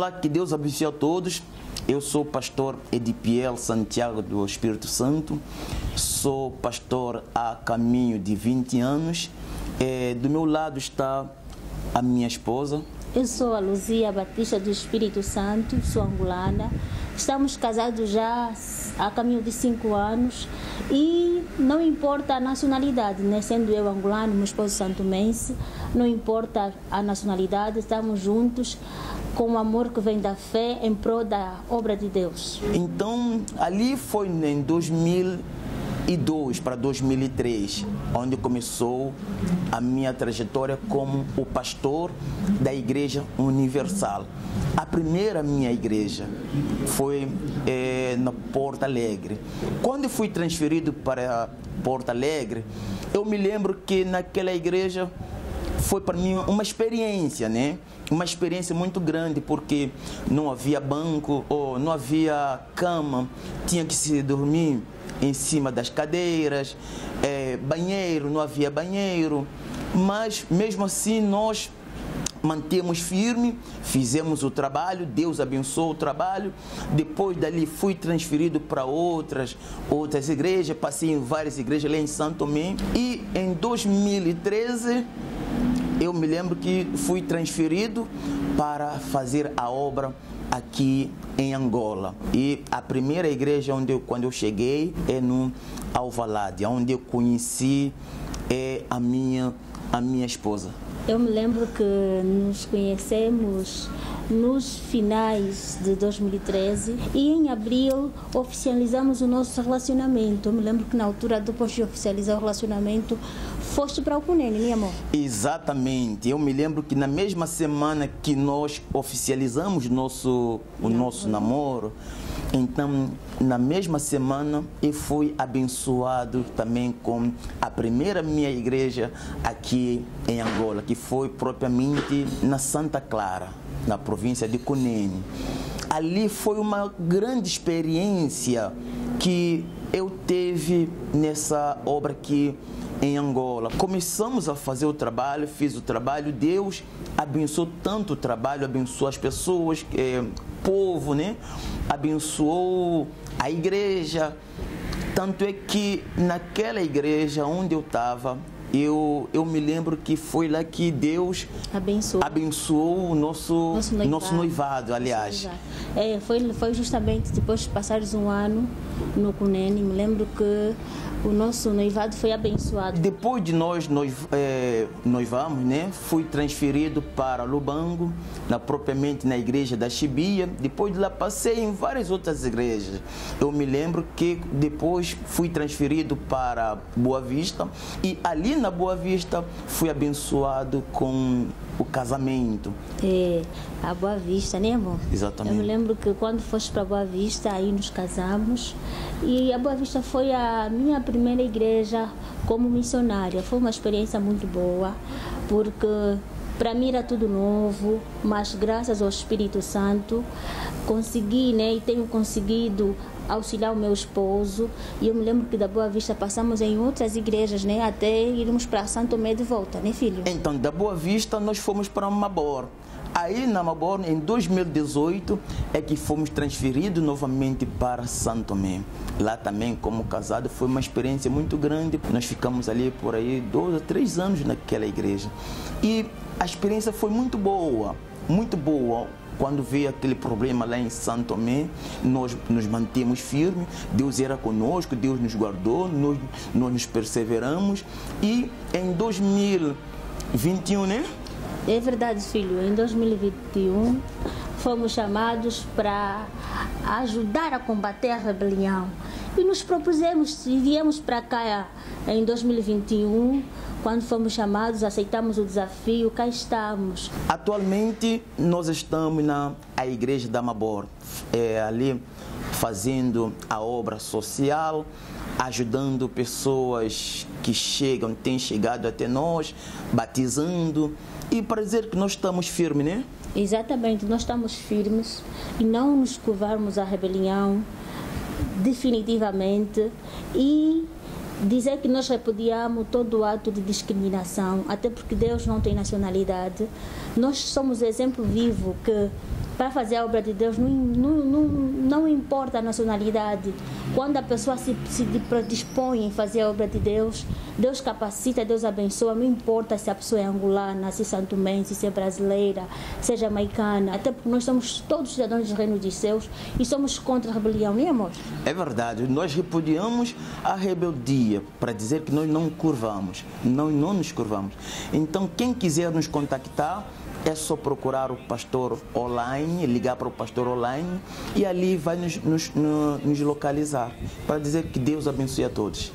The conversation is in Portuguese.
Olá, que Deus abençoe a todos. Eu sou o pastor Edipiel Santiago do Espírito Santo. Sou pastor há caminho de 20 anos. É, do meu lado está a minha esposa. Eu sou a Luzia Batista do Espírito Santo, sou angolana. Estamos casados já há caminho de cinco anos e não importa a nacionalidade, né? sendo eu angolano, meu esposo santomense, não importa a nacionalidade, estamos juntos com o amor que vem da fé em prol da obra de Deus. Então, ali foi em 2002 para 2003, onde começou a minha trajetória como o pastor da Igreja Universal. A primeira minha igreja foi é, na Porto Alegre. Quando fui transferido para Porto Alegre, eu me lembro que naquela igreja foi para mim uma experiência, né? Uma experiência muito grande, porque não havia banco ou não havia cama, tinha que se dormir em cima das cadeiras, é, banheiro, não havia banheiro, mas mesmo assim nós mantemos firme, fizemos o trabalho, Deus abençoou o trabalho. Depois dali fui transferido para outras outras igrejas, passei em várias igrejas lá em Santo Tomé. E em 2013 eu me lembro que fui transferido para fazer a obra aqui em Angola. E a primeira igreja onde eu, quando eu cheguei é no Alvalade, onde eu conheci é, a minha a minha esposa. Eu me lembro que nos conhecemos nos finais de 2013 e em abril oficializamos o nosso relacionamento. Eu me lembro que na altura, depois de oficializar o relacionamento, foste para o Cunene, meu amor? Exatamente. Eu me lembro que na mesma semana que nós oficializamos nosso, o nosso namoro, então na mesma semana eu fui abençoado também com a primeira minha igreja aqui em Angola, que foi propriamente na Santa Clara, na província de Cunene. Ali foi uma grande experiência que eu teve nessa obra aqui em Angola. Começamos a fazer o trabalho, fiz o trabalho, Deus abençoou tanto o trabalho, abençoou as pessoas, é, povo, né? Abençoou a igreja. Tanto é que naquela igreja onde eu estava, eu, eu me lembro que foi lá que Deus abençoou, abençoou o nosso, nosso, noivado, nosso noivado aliás. É, foi, foi justamente depois de passares um ano no Cunene, me lembro que o nosso noivado foi abençoado. Depois de nós noiv, é, noivamos, né, fui transferido para Lubango, na, propriamente na igreja da Chibia. Depois de lá passei em várias outras igrejas. Eu me lembro que depois fui transferido para Boa Vista e ali na Boa Vista fui abençoado com o casamento. É, a Boa Vista, né, amor? Exatamente. Eu me lembro que quando foste para Boa Vista, aí nos casamos. E a Boa Vista foi a minha primeira igreja como missionária. Foi uma experiência muito boa, porque para mim era tudo novo, mas graças ao Espírito Santo consegui, né, e tenho conseguido auxiliar o meu esposo. E eu me lembro que da Boa Vista passamos em outras igrejas, né? Até irmos para Santo Tomé de volta, né, filho? Então, da Boa Vista nós fomos para Mabor. Aí na Mabor, em 2018, é que fomos transferidos novamente para Santo Tomé. Lá também, como casado, foi uma experiência muito grande. Nós ficamos ali por aí dois ou três anos naquela igreja. E a experiência foi muito boa, muito boa quando veio aquele problema lá em Santo Tomé, nós nos mantemos firmes, Deus era conosco, Deus nos guardou, nós, nós nos perseveramos e em 2021, né? É verdade, filho, em 2021 fomos chamados para ajudar a combater a rebelião e nos propusemos e viemos para cá em 2021 quando fomos chamados, aceitamos o desafio, cá estamos. Atualmente nós estamos na a igreja da Mabor, é, ali fazendo a obra social, ajudando pessoas que chegam, têm chegado até nós, batizando e para dizer que nós estamos firmes, né? Exatamente, nós estamos firmes e não nos curvarmos à rebelião definitivamente e dizer que nós repudiamos todo ato de discriminação, até porque Deus não tem nacionalidade. Nós somos exemplo vivo que para fazer a obra de Deus, não, não, não, não importa a nacionalidade. Quando a pessoa se, se predispõe em fazer a obra de Deus, Deus capacita, Deus abençoa, não importa se a pessoa é angolana, se é santumense, se é brasileira, se é jamaicana, até porque nós somos todos cidadãos do reino de Deus e somos contra a rebelião, não é, amor? É verdade, nós repudiamos a rebeldia para dizer que nós não curvamos, nós não nos curvamos. Então, quem quiser nos contactar, é só procurar o pastor online, ligar para o pastor online e ali vai nos, nos, nos localizar para dizer que Deus abençoe a todos.